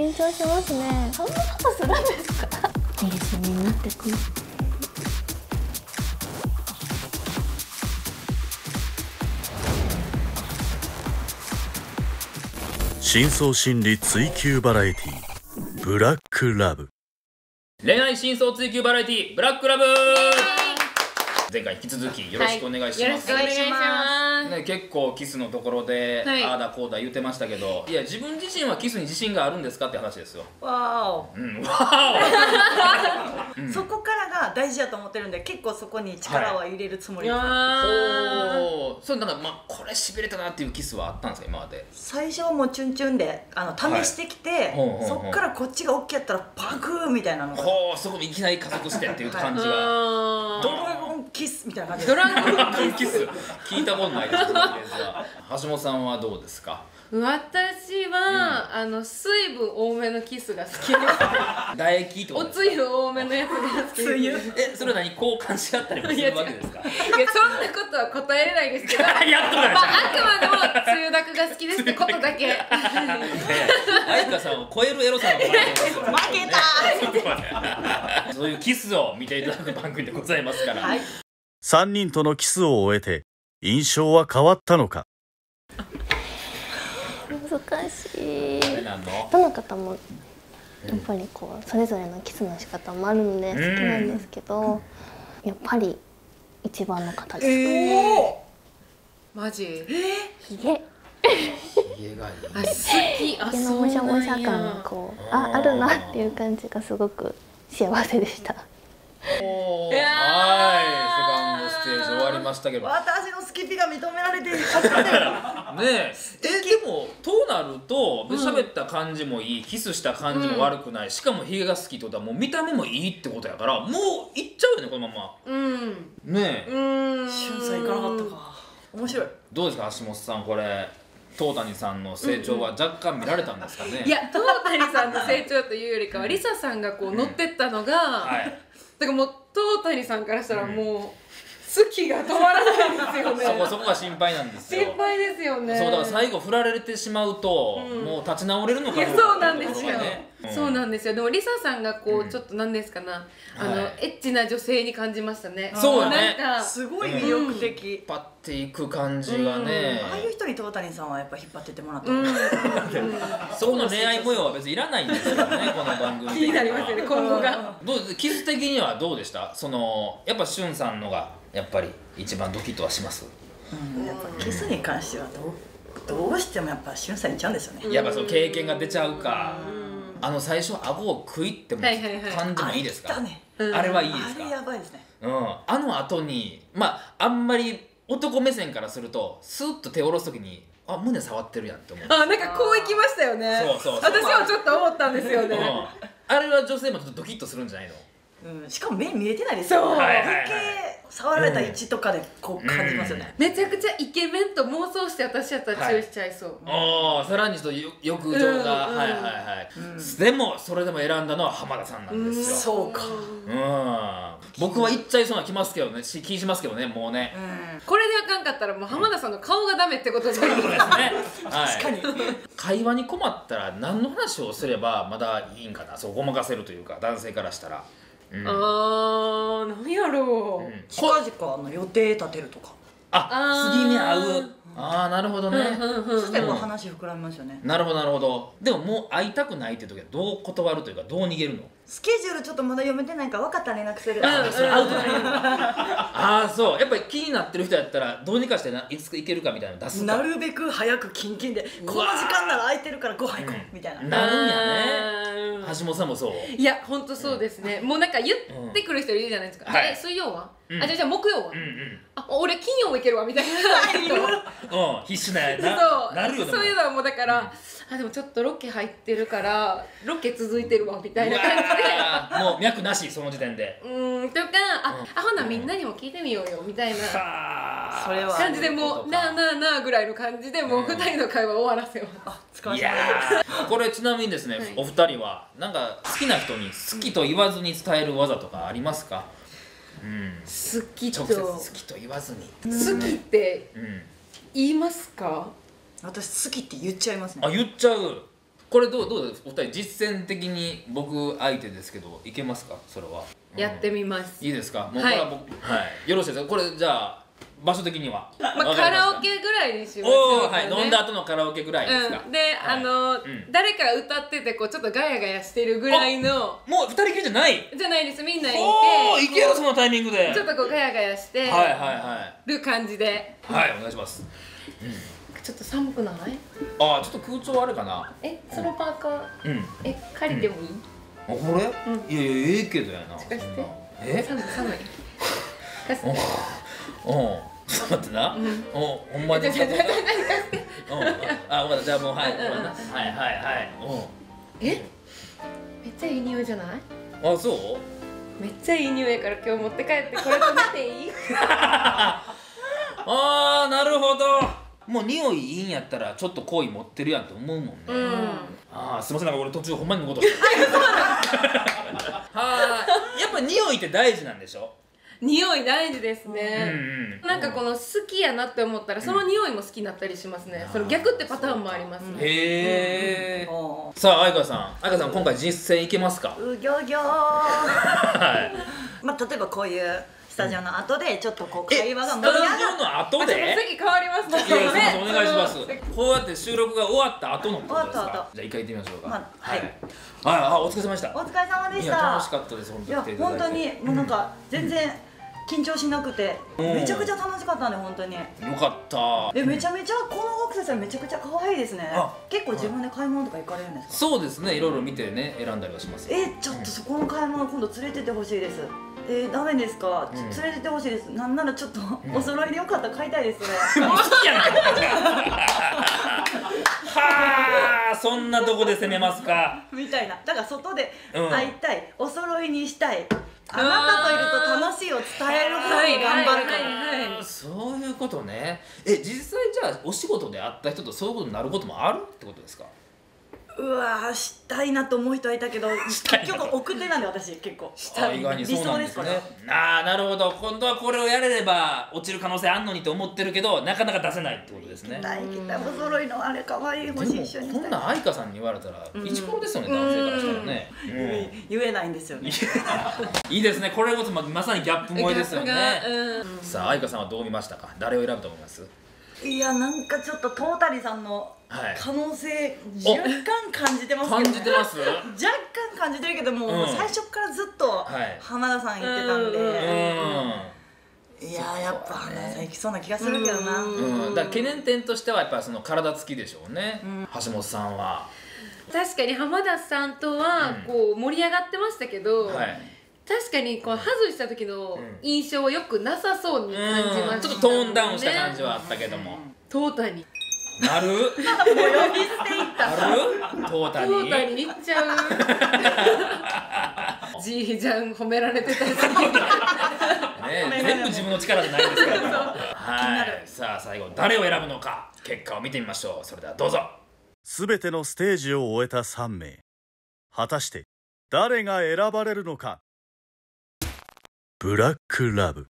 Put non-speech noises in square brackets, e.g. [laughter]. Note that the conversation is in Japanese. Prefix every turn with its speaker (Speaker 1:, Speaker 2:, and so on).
Speaker 1: 緊張しますね。そんなことするんですか？いいですねなってくる
Speaker 2: 深層心理追求バラエティブラックラブ。
Speaker 3: 恋愛真相追求バラエティブラックラブ！前回引き続きよろしくお願いします、
Speaker 4: よろしくお願いします。
Speaker 3: ね、結構キスのところで、
Speaker 4: はい。
Speaker 3: ああだこうだ言ってましたけどいや自分自身はキスに自信があるんですかって話ですよ。
Speaker 5: わお、
Speaker 3: うんわ
Speaker 5: そこからが大事だと思ってるんで結構そこに力は入れるつもりで。す、
Speaker 3: ー。おおそれなんかまあこれしびれたなっていうキスはあったんですか今まで？
Speaker 5: 最初はもうチュンチュンであの試してきて、
Speaker 3: ほうほうほう。
Speaker 5: そっからこっちが OK やったらパクーみたいなのが。
Speaker 3: ほうそこもいきなり加速してっていう感じが、
Speaker 4: あ
Speaker 5: ドラゴンキスみたいな感じ
Speaker 4: ド
Speaker 5: で
Speaker 4: ラゴン
Speaker 3: キス？聞いたことないです橋本さんはどうですか？
Speaker 4: 私は、あの水分多めのキスが好きです。[laughs]
Speaker 3: 唾液とです
Speaker 4: つゆ多めのやつが好きです。
Speaker 3: えそれは何？交換し合ったりもするわけですか？
Speaker 4: いやそんなことは答えれないですけど。ま [laughs] あ
Speaker 3: やっとだ
Speaker 4: あくまでもつゆだくが好きですってことだけ。
Speaker 3: 愛花さんを超えるエロさの
Speaker 5: 負けた
Speaker 3: そういうキスを見ていただく番組でございますから、
Speaker 5: はい。
Speaker 2: 3人とのキスを終えて印象は変わったのか？
Speaker 1: 難しい。どの方もやっぱりこうそれぞれのキスの仕方もあるので好きなんですけど、やっぱり一番の方です。ね、
Speaker 5: お
Speaker 4: マジ？
Speaker 1: ひげ
Speaker 3: 家がいい。
Speaker 4: あ好き。あ
Speaker 1: ひげのもしゃもしゃ感がこうああるなっていう感じがすごく幸せでした。
Speaker 3: おー。はい。セカンドステージ終わりましたけど。ね
Speaker 5: 私のスキピが認められて初めて
Speaker 3: ええ。でもとなると喋った感じもいいキスした感じも悪くない、しかもヒゲが好きってことはもう見た目もいいってことやからもういっちゃうよねこのまま。
Speaker 4: うん。
Speaker 3: ねえ、
Speaker 4: うん。
Speaker 5: しゅんさん行かなかったか。面白い。
Speaker 3: どうですか橋本さんこれ。東谷さんの成長は若干見られたんですかね、
Speaker 4: いや東谷さんの成長というよりかはリサさんがこう乗ってったのが、
Speaker 3: はい。
Speaker 4: だからもう東谷さんからしたらもう好きが止まらないですよね。
Speaker 3: そこそこが心配なんですよ。
Speaker 4: 心配ですよね。
Speaker 3: そうだから最後振られてしまうと、
Speaker 4: うん。
Speaker 3: もう立ち直れるのかどうか
Speaker 4: そうなんですよ、そう
Speaker 3: ん。
Speaker 4: なんですよ。でもリサさんがこう、
Speaker 3: うん。
Speaker 4: ちょっと何ですかなあの、
Speaker 3: はい。
Speaker 4: エッチな女性に感じましたね。
Speaker 3: そうよね。
Speaker 4: なんか
Speaker 5: すごい魅力的、
Speaker 3: パッていく感じがね、
Speaker 5: ああいう人に東谷さんはやっぱ引っ張ってってもらった
Speaker 4: うん、[laughs]
Speaker 3: そこの恋愛模様は別にいらないんですよね [laughs] この番組
Speaker 4: 気になりますよね今後が。
Speaker 3: どうキス的にはどうでしたそのやっぱしゅんさんのがやっぱり一番ドキッとはします、
Speaker 5: うんやっぱキスに関してはどうどうしてもやっぱしゅんさんいっちゃうんですよね、
Speaker 3: やっぱその経験が出ちゃうか、あの最初顎を食いっても
Speaker 4: はいはいはい。
Speaker 3: 感じもいいですか、
Speaker 5: あれ来たね
Speaker 4: うん
Speaker 3: あれはいいですか
Speaker 5: あれやばいですね
Speaker 3: うん、あの後にまああんまり男目線からするとスーッと手を下ろす時にあ胸触ってるやんって思う、
Speaker 4: あなんかこう行きましたよね
Speaker 3: そうそうそう
Speaker 4: 私はちょっと思ったんですよね、
Speaker 3: うん、あれは女性もちょっとドキッとするんじゃないの
Speaker 5: うん、しかも目見えてないですよ。
Speaker 4: そう。
Speaker 3: はいはい
Speaker 5: 触られた位置とかでこう感じますよね、
Speaker 4: めちゃくちゃイケメンと妄想して私やったら注意しちゃいそう、
Speaker 3: ああさらにちょっとよ欲情が、
Speaker 4: うんうん
Speaker 3: はいはい。はい、でもそれでも選んだのは浜田さんなんですよ。
Speaker 5: そうか。
Speaker 3: うん。僕は言っちゃいそうな気ますけどね。し気しますけどねもうね、
Speaker 5: うん。
Speaker 4: これであかんかったらもう浜田さんの顔がダメってことになります。
Speaker 3: そうですね、はい、
Speaker 5: 確かに。
Speaker 3: 会話に困ったら何の話をすればまだいいんかな。そうごまかせるというか男性からしたら、うん。
Speaker 4: あー何やろう、
Speaker 3: うん。
Speaker 5: 近々あの予定立てるとか。
Speaker 3: あ次に会う。ああなるほどね、
Speaker 4: うんうんうん
Speaker 5: そしたらやっぱ話膨らみますよね。
Speaker 3: なるほどなるほど。でももう会いたくないっていう時はどう断るというかどう逃げるの？
Speaker 5: スケジュールちょっとまだ読めてないから分かったら連絡する、
Speaker 3: あそれアウトだああそう。やっぱり気になってる人やったらどうにかしてないつ行けるかみたいなの出すか。
Speaker 5: なるべく早くキンキンでこの時間なら空いてるからご飯行こうみたいな、
Speaker 3: なるんや
Speaker 4: ね。
Speaker 3: ね橋本さんもそう。
Speaker 4: いや本当そうですね、もうなんか言ってくる人いるじゃないですか、
Speaker 3: うん。はい。
Speaker 4: え水曜は、
Speaker 3: うん。
Speaker 4: あじゃあじゃあ木曜は、
Speaker 3: うんうん。
Speaker 4: あ俺金曜も行けるわみたいな。[laughs]
Speaker 3: うん必死なやな。
Speaker 4: そう。
Speaker 3: なる
Speaker 4: そういうのはもうだから、あでもちょっとロケ入ってるからロケ続いてるわみたいな感じで。
Speaker 3: もう脈なしその時点で。
Speaker 4: うーんとかあ,、あほなみんなにも聞いてみようよみたいな。
Speaker 3: は
Speaker 5: それは。
Speaker 4: 感じでもうなあなあなあぐらいの感じでもう二人の会話終わらせます、
Speaker 5: あ疲れ
Speaker 3: い
Speaker 5: 様
Speaker 3: やー。これちなみにですね、
Speaker 4: はい。
Speaker 3: お二人はなんか好きな人に好きと言わずに伝える技とかありますか？うん
Speaker 4: 好きと。
Speaker 3: 直接好きと言わずに。
Speaker 4: 好きって
Speaker 3: うん
Speaker 4: 言いますか？
Speaker 5: 私好きって言っちゃいますね。
Speaker 3: あ言っちゃう。これどうどうです？お二人実践的に僕相手ですけどいけますか？それは、うん
Speaker 4: やってみます、
Speaker 3: いいですか？もうこ
Speaker 4: はい。
Speaker 3: れは僕はい、よろしいですか？これじゃあ場所的には。
Speaker 4: まあ、カラオケぐらいにします
Speaker 3: おおはい、飲んだ後のカラオケぐらいですか、
Speaker 4: うん、で、
Speaker 3: はい。
Speaker 4: あの、
Speaker 3: ん。
Speaker 4: 誰かが歌っててこうちょっとガヤガヤしてるぐらいの
Speaker 3: もう二人きりじゃない？
Speaker 4: じゃないです。みんないて。
Speaker 3: おおいける
Speaker 4: こう
Speaker 3: そのタイミングで。
Speaker 4: ちょっとこうガヤガヤして。
Speaker 3: はいはいは
Speaker 4: る感じで。
Speaker 3: いはいお願いします。
Speaker 4: ちょっと寒くない？
Speaker 3: ああちょっと空調あれかな。
Speaker 4: えそのパーカー？
Speaker 3: うん。
Speaker 4: え借りてもいい、
Speaker 3: あこれ、いやいやええけどやな。
Speaker 4: 貸して。
Speaker 3: え？
Speaker 4: 寒い寒い [laughs] 貸して
Speaker 3: おおちょっと待ってな、おほんまにうん。あ、分かった、じゃあもう、はい、これなはいはいはい。
Speaker 4: え？めっちゃいい匂いじゃない？
Speaker 3: うん。あ、そう？
Speaker 4: めっちゃいい匂いやから今日持って帰ってこれと見ていい？[laughs]
Speaker 3: あー、なるほど。もう匂いいいんやったら、ちょっと好意持ってるやんって思うもんね。
Speaker 4: うん。
Speaker 3: あー、すみません、なんか俺途中ほんまにのことして。[laughs] [laughs] はー、やっぱ匂いって大事なんでしょ？
Speaker 4: 匂い大事です
Speaker 3: うん
Speaker 4: ね、
Speaker 3: うん。
Speaker 4: なんかこの好きやなって思ったらその匂いも好きになったりしますね、その逆ってパターンもあります。ね、
Speaker 3: へー。
Speaker 5: お
Speaker 3: さあ、愛花さん、愛花さん、今回実践いけますか？
Speaker 5: うぎょぎょー
Speaker 3: はい。
Speaker 5: まあ例えばこういうスタジオの後でちょっとこう
Speaker 3: え、
Speaker 5: 会話が
Speaker 3: スタジ
Speaker 5: 盛り上がっ
Speaker 3: オの後
Speaker 4: あちょっと
Speaker 3: で。
Speaker 4: 席変わりますね。
Speaker 3: お願いします。
Speaker 4: ね。
Speaker 3: こうやって収録が終わった後のことですか？
Speaker 5: 終わった後。
Speaker 3: じゃあ、一回行ってみましょうか。
Speaker 5: まあはい。
Speaker 3: あ、あ、お疲れ様でした。
Speaker 5: お疲れ様で
Speaker 3: いや、
Speaker 5: した
Speaker 3: 楽しかったです、本当
Speaker 5: いや
Speaker 3: 来ていただいて。
Speaker 5: 本当にもうなんか全然緊張しなくて。
Speaker 3: うん。
Speaker 5: めちゃくちゃ楽しかったんで本当に。
Speaker 3: よかった。
Speaker 5: でめちゃめちゃこの学生さんめちゃくちゃ可愛いですね。
Speaker 3: あ。
Speaker 5: 結構自分で買い物とか行かれるんですか？
Speaker 3: そうですね、いろいろ見てね、選んだりはします。
Speaker 5: えちょっとそこの買い物今度連れてってほしいです。えー、ダメですか、
Speaker 3: うん。
Speaker 5: 連れてってほしいです。なんならちょっと、お揃いでよかったら買いたいですね。
Speaker 3: 好きやんか。はあ、そんなとこで攻めますか。
Speaker 5: みたいな。だから外で
Speaker 3: うん。
Speaker 5: 会いたい、お揃いにしたいあなたといると楽しいを伝える方に頑張るから、
Speaker 4: はいはいはい
Speaker 3: そういうことね。え、実際じゃあ、お仕事で会った人とそういうことになることもあるってことですか？
Speaker 5: うわーしたいなと思う人はいたけど結局奥手なんで私結構。
Speaker 3: あ意外にそうなんですね
Speaker 5: 理想です
Speaker 3: ああなるほど。今度はこれをやれれば落ちる可能性あんのにと思ってるけどなかなか出せないってことですね。
Speaker 5: 大きなお揃いのあれ可愛い欲しい。一緒
Speaker 3: で
Speaker 5: に
Speaker 3: こんなん愛花さんに言われたら一コロですよね、男性からしたらね、
Speaker 5: 言言えないんですよね。
Speaker 3: うん。いいですね。これこそままさにギャップ萌えですよね。さあ愛花さんはどう見ましたか？誰を選ぶと思います？
Speaker 5: いやなんかちょっとトータリさんの
Speaker 3: はい。
Speaker 5: 可能性若干感じてますけど、
Speaker 3: 感
Speaker 5: ね、
Speaker 3: じてます？
Speaker 5: 若干感じてるけども、
Speaker 3: うん。
Speaker 5: 最初からずっと
Speaker 3: はい。
Speaker 5: 浜田さん言ってたん
Speaker 3: う
Speaker 5: で、
Speaker 3: ん
Speaker 5: いやーやっぱ浜田さん行きそうな気がするけどな、
Speaker 3: うん、だから懸念点としてはやっぱりその体つきでしょうね、橋本さんは。
Speaker 4: 確かに浜田さんとは
Speaker 3: うん。
Speaker 4: こう盛り上がってましたけど、
Speaker 3: はい
Speaker 4: 確かにこう外した時の印象はよくなさそうに感じました、
Speaker 3: うんちょっとトーンダウンした感じはあったけども、
Speaker 4: トータに。
Speaker 3: なる？
Speaker 5: もう呼び捨ていった。
Speaker 3: なる？トータ
Speaker 4: トータ
Speaker 3: に
Speaker 4: にいっちゃう。[laughs] じいちゃん褒められてたし
Speaker 3: ね、全部自分の力じゃないですからはい。さあ最後誰を選ぶのか結果を見てみましょう。それではどうぞ。
Speaker 2: すべてのステージを終えた3名。果たして誰が選ばれるのかブラックラブ。